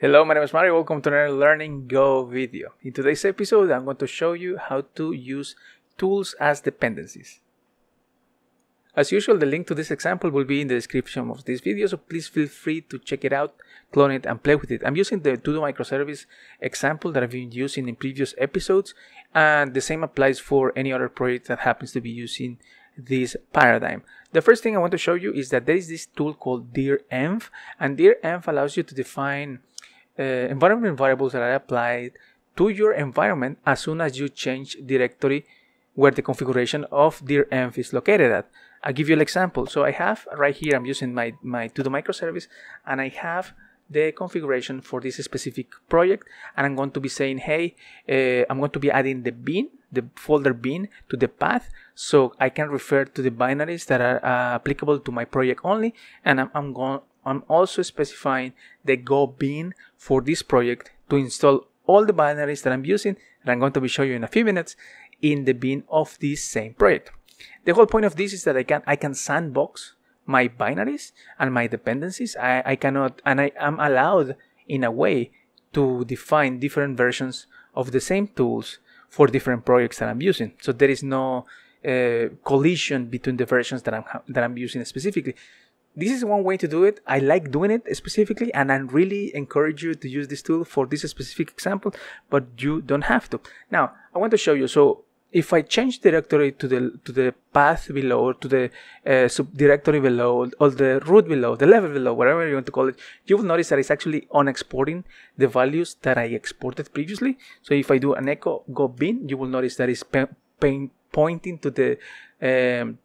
Hello, my name is Mario. Welcome to another Learning Go video. In today's episode, I'm going to show you how to use tools as dependencies. As usual, the link to this example will be in the description of this video, so please feel free to check it out, clone it, and play with it. I'm using the Todo microservice example that I've been using in previous episodes, and the same applies for any other project that happens to be using this paradigm. The first thing I want to show you is that there is this tool called direnv, and direnv allows you to define uh, environment variables that are applied to your environment as soon as you change directory where the configuration of direnv is located at. I'll give you an example. So I have right here, I'm using my, my Todo microservice and I have the configuration for this specific project and I'm going to be saying, hey, uh, I'm going to be adding the bin, the folder bin to the path so I can refer to the binaries that are uh, applicable to my project only and I'm, I'm going I'm also specifying the Go bin for this project to install all the binaries that I'm using and I'm going to be showing you in a few minutes in the bin of this same project. The whole point of this is that I can I can sandbox my binaries and my dependencies. I, I cannot and I am allowed in a way to define different versions of the same tools for different projects that I'm using. So there is no uh, collision between the versions that I'm that I'm using specifically this is one way to do it. I like doing it specifically, and I really encourage you to use this tool for this specific example, but you don't have to. Now, I want to show you. So, if I change directory to the to the path below, or to the uh, subdirectory below, or the root below, the level below, whatever you want to call it, you will notice that it's actually unexporting the values that I exported previously. So, if I do an echo go bin, you will notice that it's pointing to the um,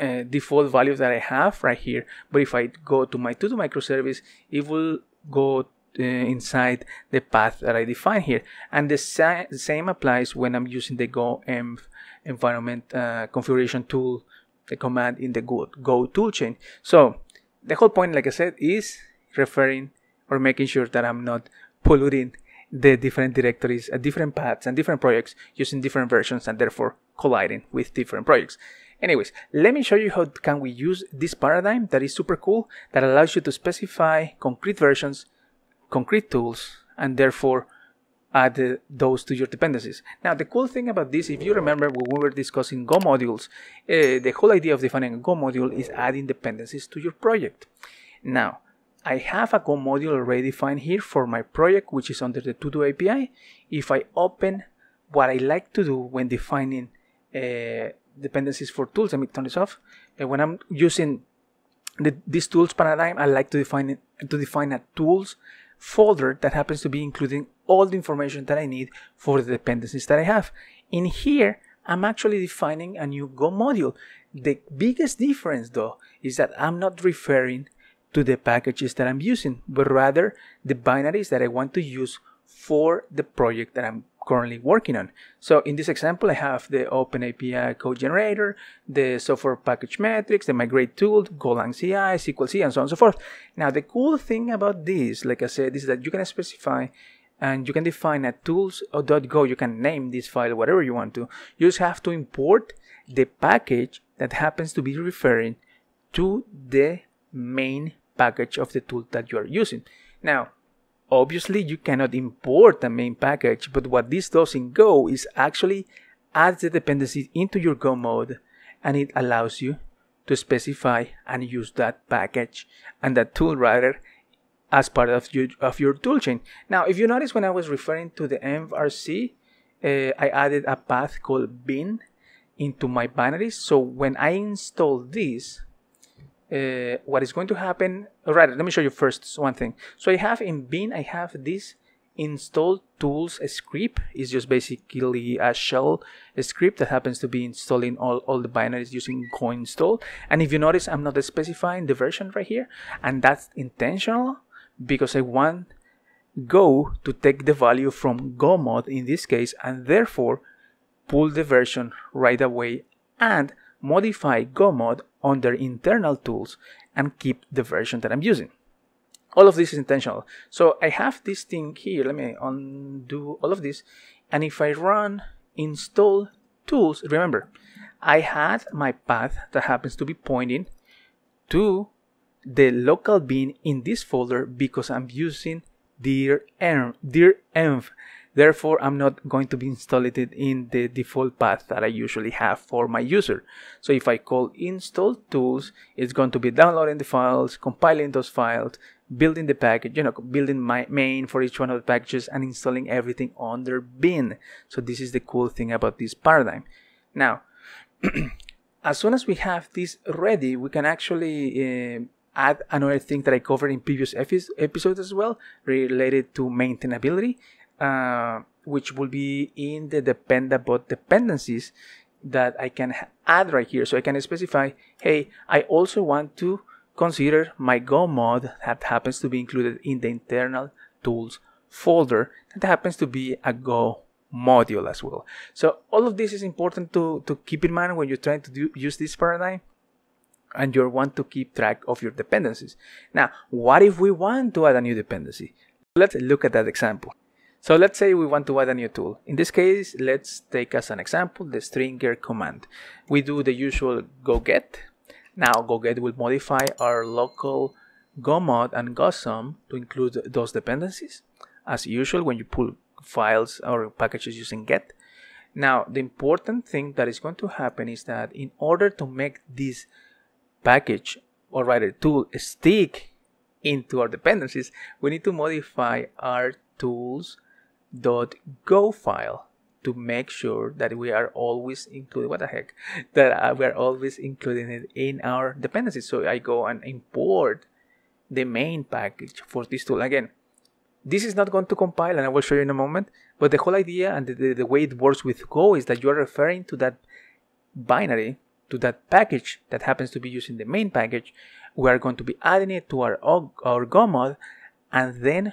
uh, default values that I have right here. But if I go to my Todo microservice, it will go uh, inside the path that I define here. And the, sa same applies when I'm using the go env environment uh, configuration tool, the command in the go, go toolchain. So the whole point, like I said, is referring or making sure that I'm not polluting the different directories, uh, different paths, and different projects using different versions, and therefore colliding with different projects. Anyways, let me show you how can we use this paradigm that is super cool that allows you to specify concrete versions, concrete tools, and therefore add uh, those to your dependencies. Now, the cool thing about this, if you remember when we were discussing Go modules, uh, the whole idea of defining a Go module is adding dependencies to your project. Now, I have a Go module already defined here for my project, which is under the Todo API. If I open what I like to do when defining uh, dependencies for tools. Let me turn this off. And eh, when I'm using the, this tools paradigm, I like to define it to define a tools folder that happens to be including all the information that I need for the dependencies that I have. In here, I'm actually defining a new Go module. The biggest difference though is that I'm not referring to the packages that I'm using, but rather the binaries that I want to use for the project that I'm currently working on. So in this example, I have the OpenAPI code generator, the software package metrics, the migrate tool, Golang CI, SQL C, and so on and so forth. Now, the cool thing about this, like I said, is that you can specify and you can define a tools.go. You can name this file whatever you want to. You just have to import the package that happens to be referring to the main package of the tool that you are using. Now, Obviously, you cannot import the main package, but what this does in Go is actually adds the dependency into your Go mod and it allows you to specify and use that package and that tool rather as part of your, of your toolchain. Now, if you notice when I was referring to the envrc, uh, I added a path called bin into my binaries. So when I install this, uh, what is going to happen. Right let me show you first one thing. So i have in bin i have this install tools script. Is just basically a shell script that happens to be installing all, all the binaries using go install and if you notice i'm not specifying the version right here. And that's intentional because i want go to take the value from go mod in this case and therefore pull the version right away and modify go mod on their internal tools and keep the version that I'm using. All of this is intentional. So I have this thing here. Let me undo all of this. And if I run install tools, remember, I had my path that happens to be pointing to the local bin in this folder because I'm using dir env, env. Therefore, I'm not going to be installing it in the default path that I usually have for my user. So if I call install tools, it's going to be downloading the files, compiling those files, building the package, you know, building my main for each one of the packages and installing everything on their bin. So this is the cool thing about this paradigm. Now, as soon as we have this ready, we can actually uh, add another thing that I covered in previous episodes as well, related to maintainability, uh, which will be in the dependabot dependencies that I can add right here. So I can specify, hey, I also want to consider my Go mod that happens to be included in the internal tools folder that happens to be a Go module as well. So all of this is important to, to keep in mind when you're trying to do, use this paradigm and you want to keep track of your dependencies. Now, what if we want to add a new dependency? Let's look at that example. So let's say we want to add a new tool. In this case, let's take as an example the stringer command. We do the usual go get. Now go get will modify our local go mod and go sum to include those dependencies. As usual, when you pull files or packages using get. Now, the important thing that is going to happen is that in order to make this package or rather tool stick into our dependencies, we need to modify our tools.go file to make sure that we are always including what the heck that uh, we are always including it in our dependencies. So I go and import the main package for this tool again. This is not going to compile, and I will show you in a moment. But the whole idea and the, the, the way it works with Go is that you are referring to that binary to that package that happens to be using the main package, we are going to be adding it to our, our Go mod and then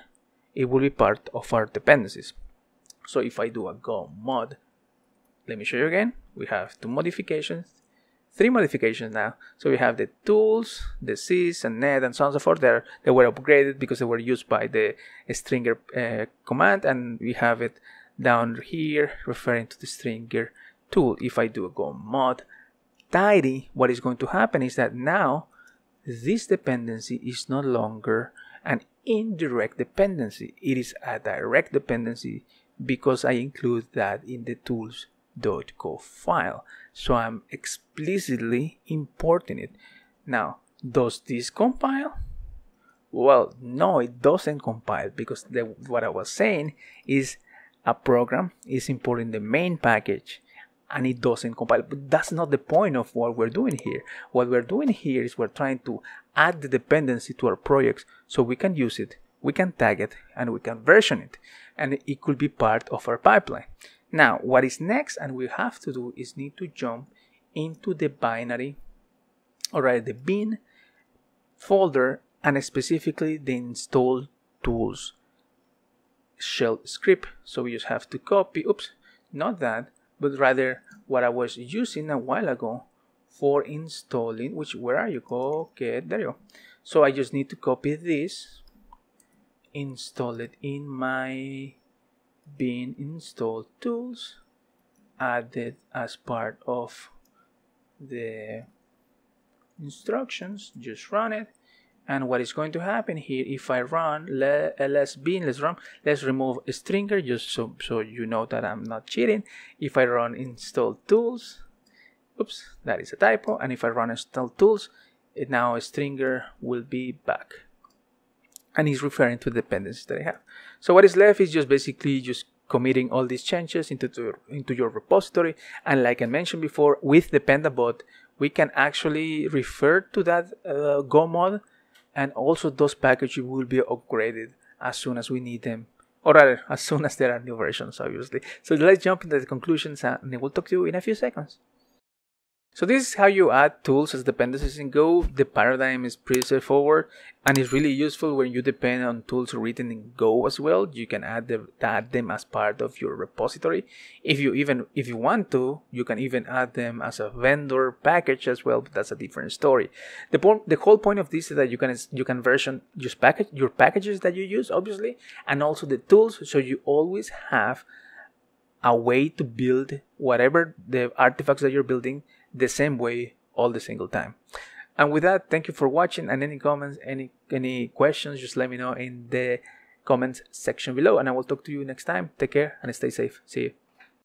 it will be part of our dependencies. So if I do a Go mod, let me show you again. We have two modifications, three modifications now. So we have the tools, the sys and net and so on and so forth. There, they were upgraded because they were used by the stringer uh, command, and we have it down here referring to the stringer tool. If I do a go mod tidy, what is going to happen is that now this dependency is no longer an indirect dependency. It is a direct dependency because I include that in the tools.go file. So I'm explicitly importing it. Now, does this compile? Well, no, it doesn't compile because the, what I was saying is a program is importing the main package and it doesn't compile. But that's not the point of what we're doing here. What we're doing here is we're trying to add the dependency to our projects so we can use it, we can tag it, and we can version it. And it could be part of our pipeline. Now, what is next and we have to do is need to jump into the binary, or rather the bin folder, and specifically the install tools shell script. So we just have to copy, oops, not that, but rather what I was using a while ago for installing which where are you? Okay there you go. So I just need to copy this install it in my bin install tools add it as part of the instructions just run it and what is going to happen here if I run ls bin let's run let's remove a stringer just so so you know that I'm not cheating. If I run install tools oops that is a typo. And if I run install tools it now a stringer will be back. And he's referring to the dependencies that I have. So what is left is just basically just committing all these changes into, to, into your repository. And like I mentioned before with the Dependabot we can actually refer to that uh, Go mod and also those packages will be upgraded as soon as we need them. Or rather as soon as there are new versions obviously. So let's jump into the conclusions and we'll talk to you in a few seconds so this is how you add tools as dependencies in Go. The paradigm is pretty straightforward and it's really useful when you depend on tools written in Go as well. You can add them, add them as part of your repository. If you even if you want to, you can even add them as a vendor package as well. But that's a different story. The point, the whole point of this is that you can you can version just package your packages that you use obviously, and also the tools, so you always have a way to build whatever the artifacts that you're building the same way all the single time. And with that, thank you for watching and any comments, any any questions, just let me know in the comments section below. And I will talk to you next time. Take care and stay safe. See you.